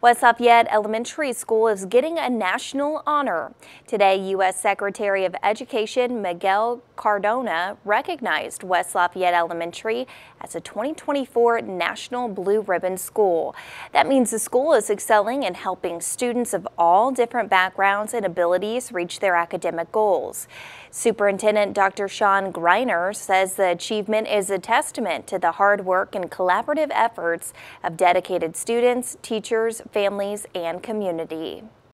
West Lafayette Elementary School is getting a national honor. Today, U.S. Secretary of Education Miguel Cardona recognized West Lafayette Elementary as a 2024 National Blue Ribbon School. That means the school is excelling in helping students of all different backgrounds and abilities reach their academic goals. Superintendent Dr. Sean Greiner says the achievement is a testament to the hard work and collaborative efforts of dedicated students, teachers, families, and community.